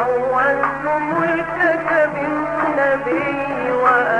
أول ملكك بالنبي وأهل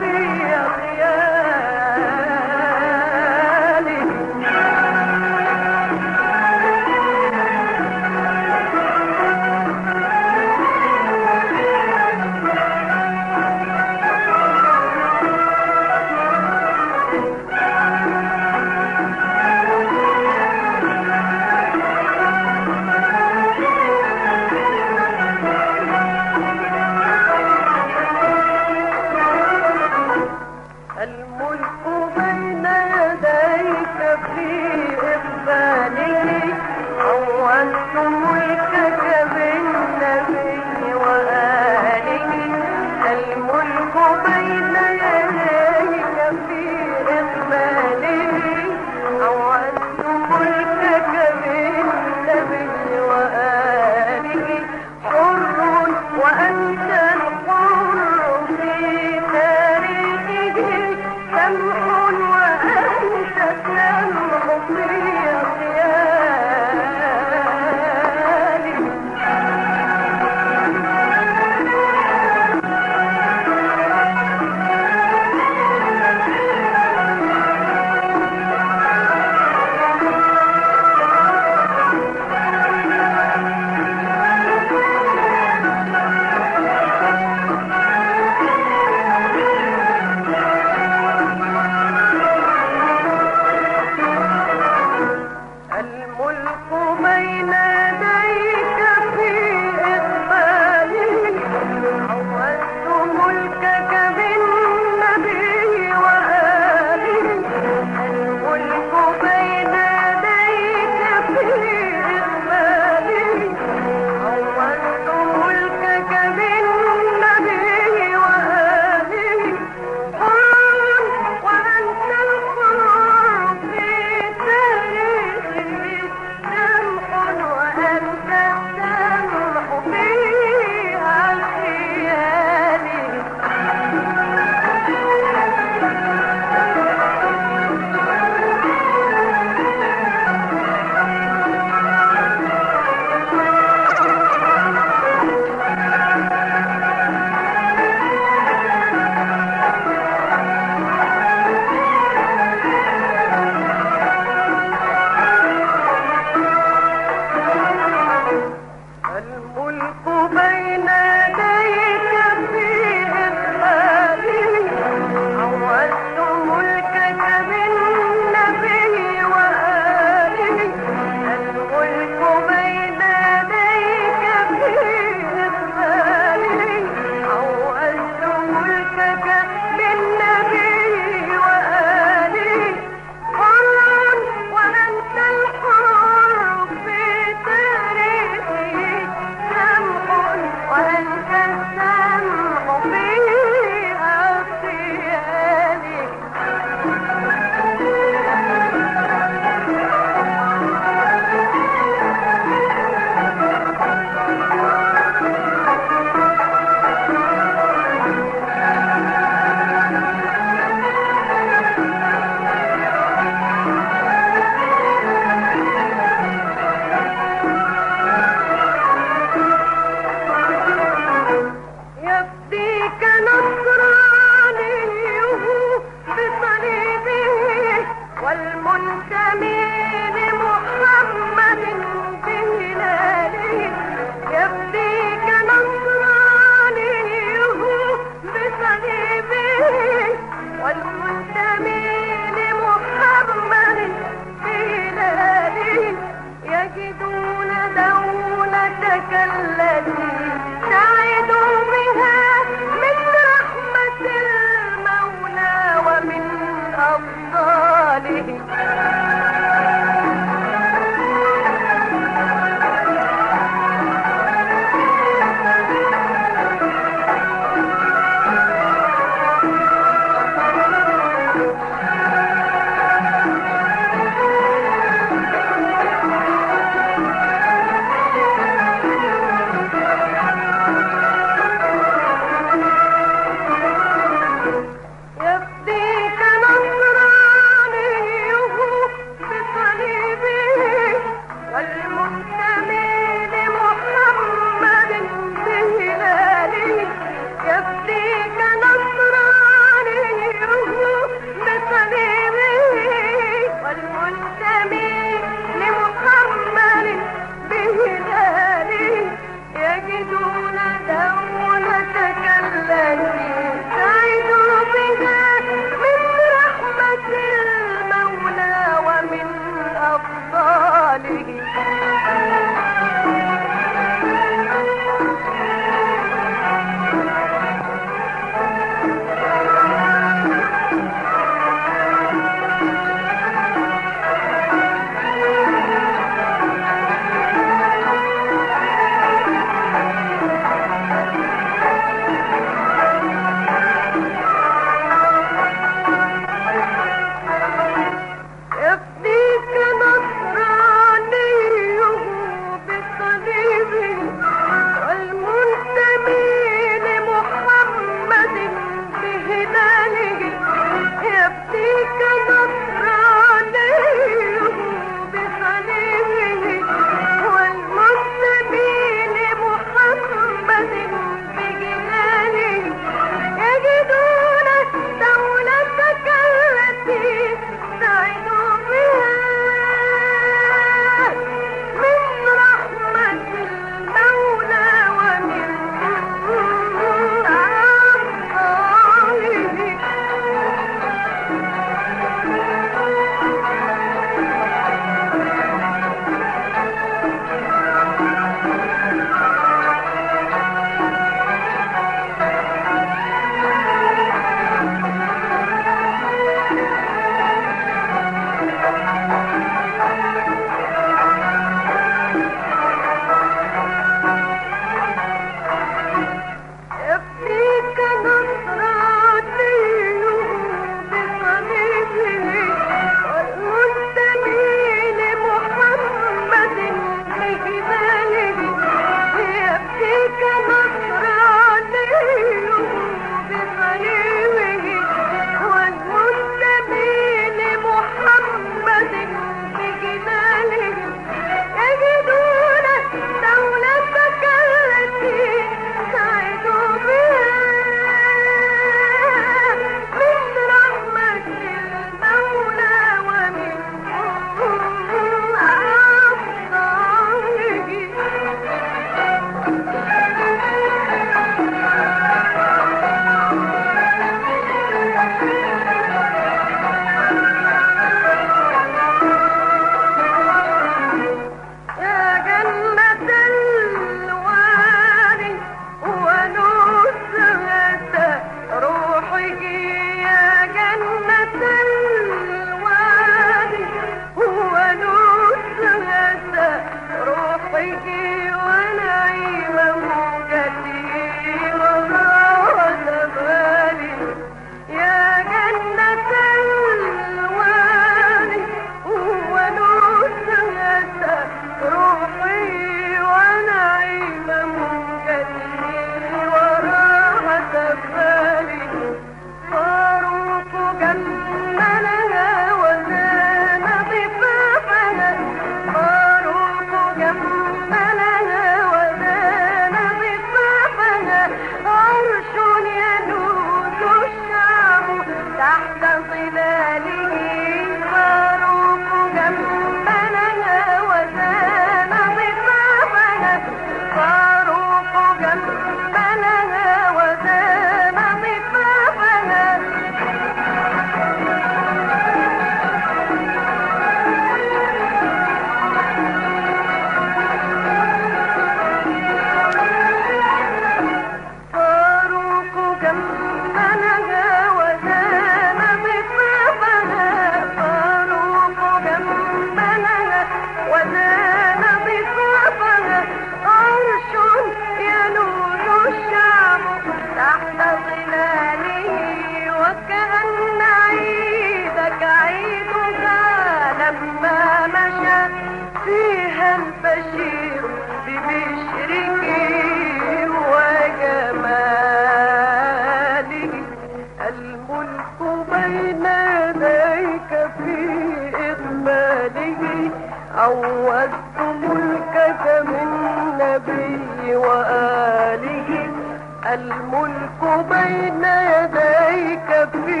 الملك بين يديك في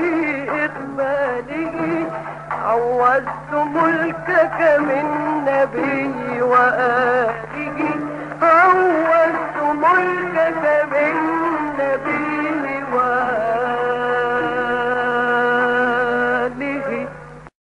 إقباله عوزت ملكك من نبي وآله. عوزت ملكك من نبي